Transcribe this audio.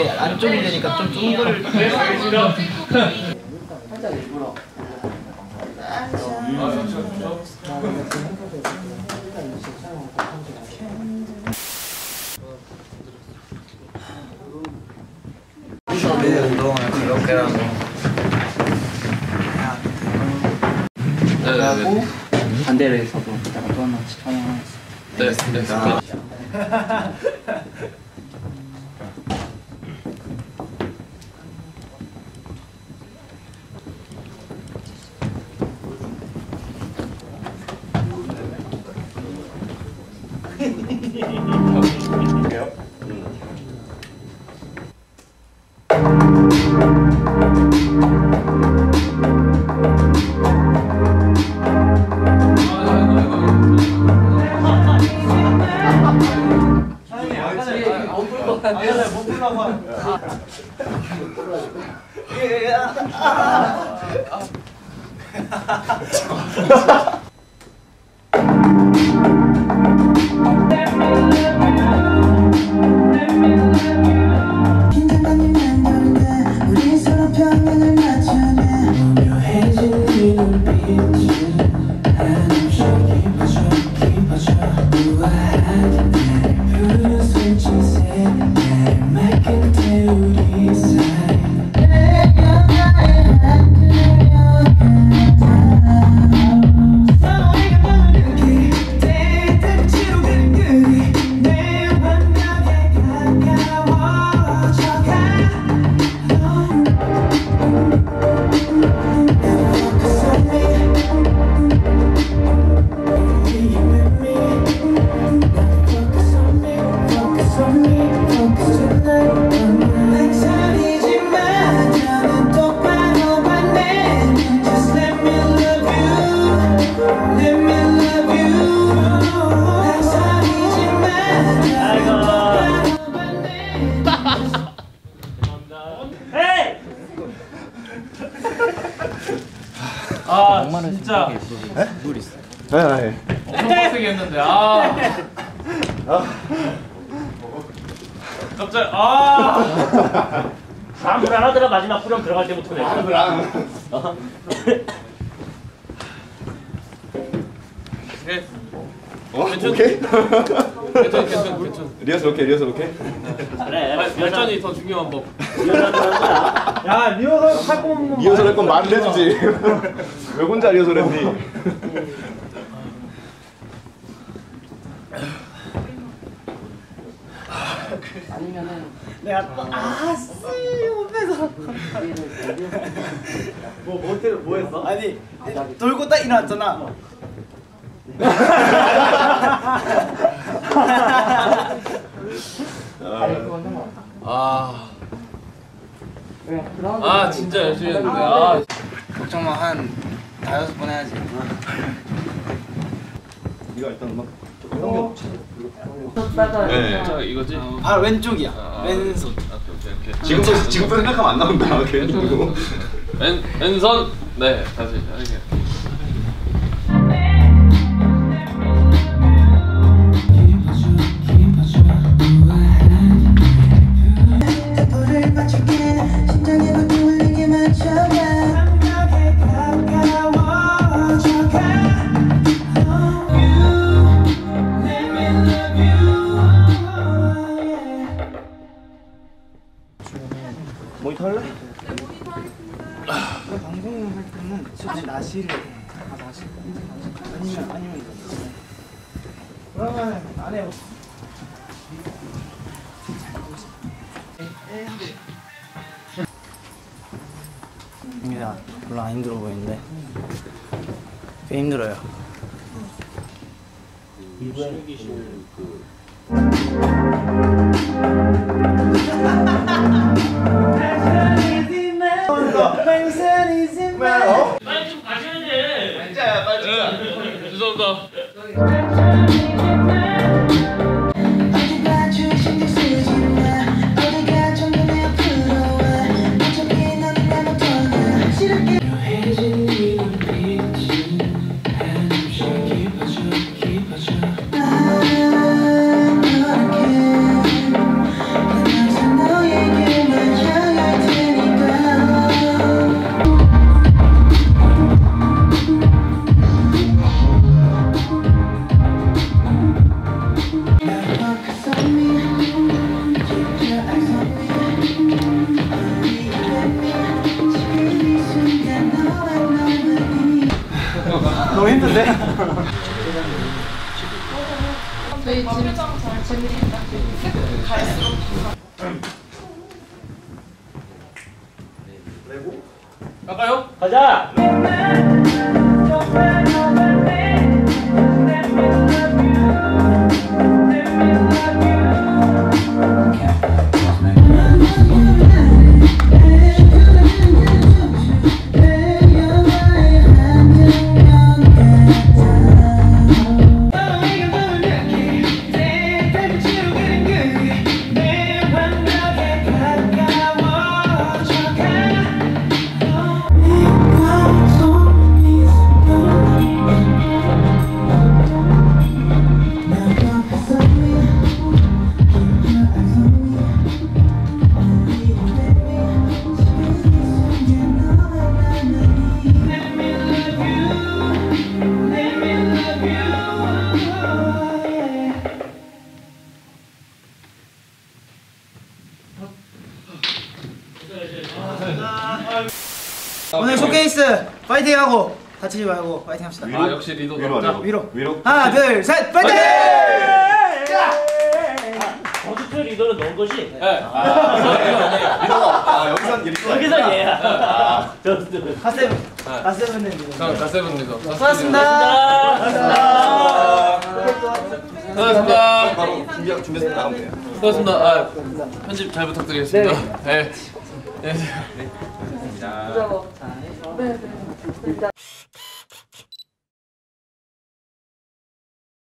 이게 안쪽이 되니까 좀 둥글. 준비 운동을 그렇게 하고 네네네. 반대로 해서도 이따가 또 하나 촬영하겠습니다. 네, 네. 긴장감이 남다른데 우리 서로 평균을 맞 아 진짜. 엄청 빡세게 했는데, 아. 갑자기 아. 다음 불안하더라 마지막 후렴 들어갈 때부터 내가 오케이. 어? 괜찮- 오케이? 괜찮, 괜찮, 괜찮. 리허설 오케이 리허설 오케이? 그래 발전이 더 중요한 법. 야 리허설 할 거면 리허설 할건 말을 해주지 왜 혼자 리허설 했니? 내가 또 아씨 옆에서 뭐 뭐했 뭐 했어? 아니 돌고 딱 일어났잖아. 아. 아, 진짜 열심히 했는데, 아. 걱정 마한 다여섯 번 해야지 네가 일단 음악 네. 자, 이거지? 바로 왼쪽이야. 아, 왼손. 아, 오케이, 오케이. 지금부터 지금부터 생각하면 안 나온다 왼, 왼손. 네, 다시. 템 방송 할 때는 솔직히 나시를 해. 아 나시. 아니면 아니면 이거. 그러면 안에 입니다. 별로 안 힘들어 보이는데 꽤 힘들어요. 빨리 저희 지금 잘 재밌다. 갈수록 레고? 갈까요? 가자! 오늘 쇼케이스 파이팅 하고 다치지 말고 파이팅 합시다. 아 역시 리더다. 위로 자, 아니고 위로. 위로 하나 둘셋 파이팅! 버스트 리더를 넣은 거지? 네. 아 여기선 이렇게 여기서 얘야. 가세븐 가세븐은 자, 가세븐 리더. 수고하셨습니다. 수고하셨습니다. 바로 준비 준비해서 나가면 돼요. 수고하셨습니다. 아, 편집 잘 부탁드리겠습니다. 네. 네. 잘해서.